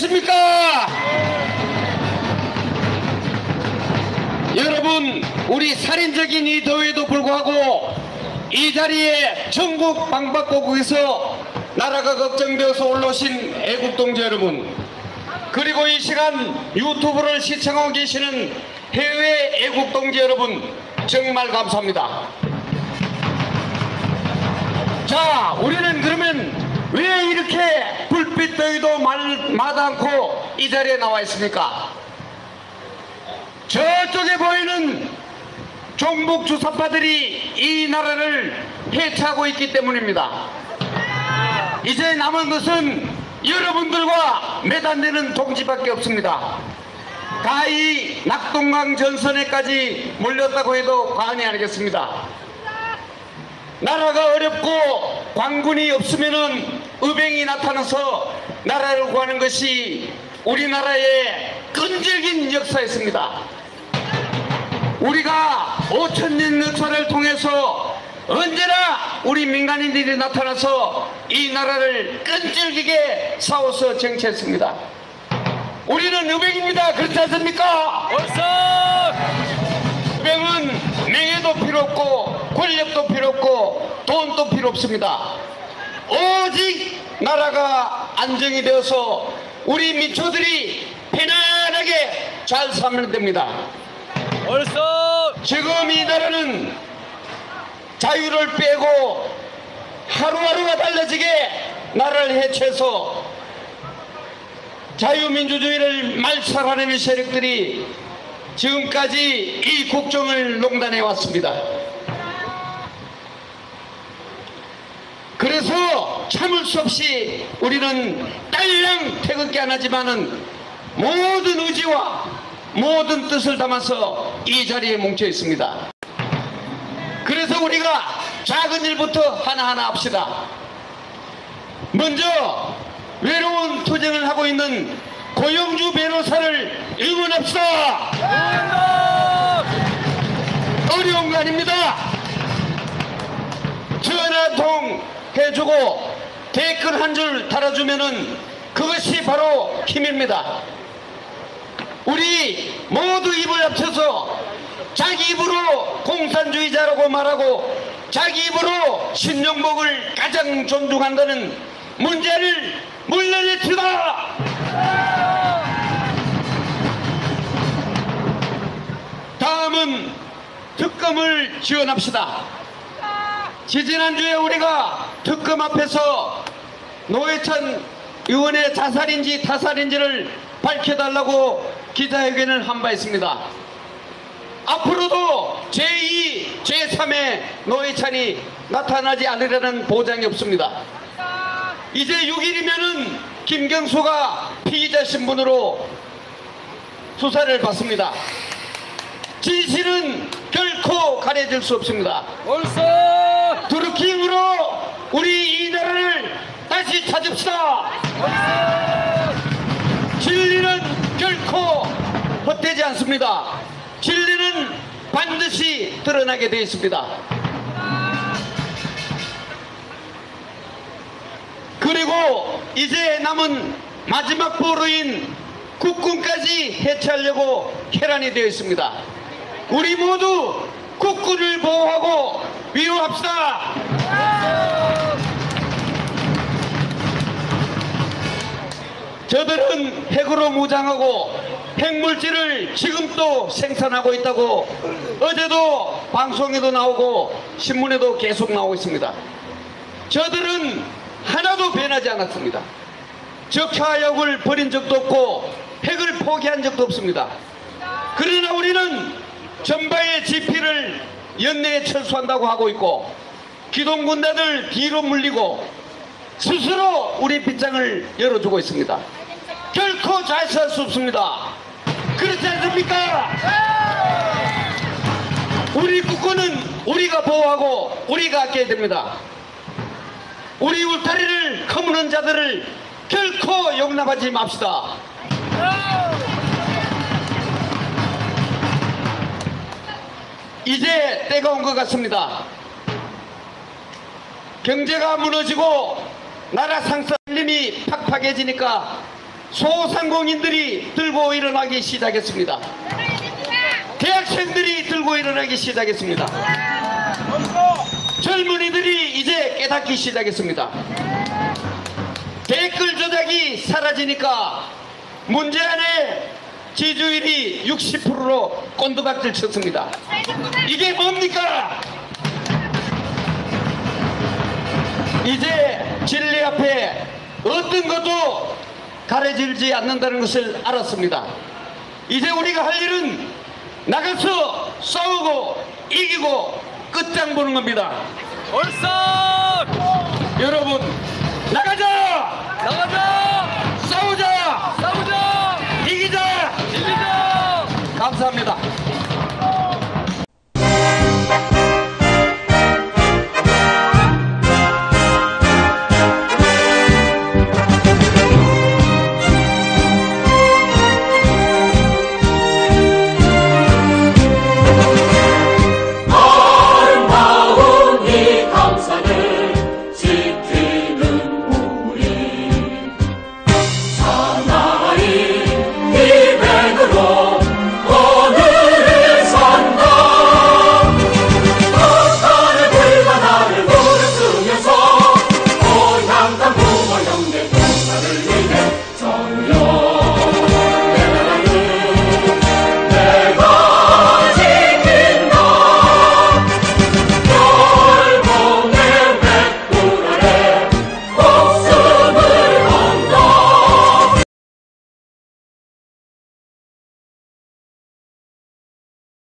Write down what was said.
안녕하십니까? 여러분 우리 살인적인 이 더위에도 불구하고 이 자리에 전국 방방곡곡에서 나라가 걱정되어서 올라오신 애국동지 여러분 그리고 이 시간 유튜브를 시청하고 계시는 해외 애국동지 여러분 정말 감사합니다. 자, 우리는 그러면 왜 이렇게 불빛 더위도 말, 마다않고 이 자리에 나와 있습니까? 저쪽에 보이는 종북 주사파들이 이 나라를 해체하고 있기 때문입니다. 이제 남은 것은 여러분들과 매단되는 동지밖에 없습니다. 가히 낙동강 전선에까지 몰렸다고 해도 과언이 아니겠습니다. 나라가 어렵고 관군이 없으면은 의병이 나타나서 나라를 구하는 것이 우리나라의 끈질긴 역사였습니다. 우리가 5천년 역사를 통해서 언제나 우리 민간인들이 나타나서 이 나라를 끈질기게 싸워서 쟁취했습니다. 우리는 의병입니다. 그렇지 않습니까? 병은 명예도 필요 없고 권력도 필요 없고 돈도 필요 없습니다. 오직 나라가 안정이 되어서 우리 민초들이 편안하게 잘 살면 됩니다. 얼써 지금 이 나라는 자유를 빼고 하루하루가 달라지게 나라를 해체해서 자유민주주의를 말살하려는 세력들이 지금까지 이 국정을 농단해 왔습니다. 그래서 참을 수 없이 우리는 딸랑 태극기 안 하지만은 모든 의지와 모든 뜻을 담아서 이 자리에 뭉쳐 있습니다. 그래서 우리가 작은 일부터 하나하나 합시다. 먼저 외로운 투쟁을 하고 있는 고영주 변호사를 응원합시다. 어려운 거 아닙니다. 해주고 댓글 한 줄 달아주면은 그것이 바로 힘입니다. 우리 모두 입을 합쳐서 자기 입으로 공산주의자라고 말하고 자기 입으로 신정복을 가장 존중한다는 문제를 물러내치다! 다음은 특검을 지원합시다. 지지난주에 우리가 특검 앞에서 노회찬 의원의 자살인지 타살인지를 밝혀달라고 기자회견을 한 바 있습니다. 앞으로도 제2, 제3의 노회찬이 나타나지 않으려는 보장이 없습니다. 이제 6일이면은 김경수가 피의자 신분으로 수사를 받습니다. 진실은 결코 가려질 수 없습니다. 얼써 드루킹으로 우리 이 나라를 다시 찾읍시다. 진리는 결코 헛되지 않습니다. 진리는 반드시 드러나게 되어 있습니다. 그리고 이제 남은 마지막 보루인 국군까지 해체하려고 혈안이 되어 있습니다. 우리 모두 국군을 보호하고 위로합시다. 저들은 핵으로 무장하고 핵물질을 지금도 생산하고 있다고 어제도 방송에도 나오고 신문에도 계속 나오고 있습니다. 저들은 하나도 변하지 않았습니다. 적화역을 버린 적도 없고 핵을 포기한 적도 없습니다. 그러나 우리는 전방의 지피를 연내에 철수한다고 하고 있고 기동군단을 뒤로 물리고 스스로 우리 빗장을 열어주고 있습니다. 결코 잘살수 없습니다. 그렇지 않습니까? 우리 국군은 우리가 보호하고 우리가 아껴야 됩니다. 우리 울타리를 커무는 자들을 결코 용납하지 맙시다. 이제 때가 온 것 같습니다. 경제가 무너지고 나라 상선림이 팍팍해지니까 소상공인들이 들고 일어나기 시작했습니다. 대학생들이 들고 일어나기 시작했습니다. 젊은이들이 이제 깨닫기 시작했습니다. 댓글 조작이 사라지니까 문제안의 지지율이 60%로 꼰두박질 쳤습니다. 이게 뭡니까? 이제 진리 앞에 어떤 것도 가려지지 않는다는 것을 알았습니다. 이제 우리가 할 일은 나가서 싸우고 이기고 끝장 보는 겁니다. 얼싸 여러분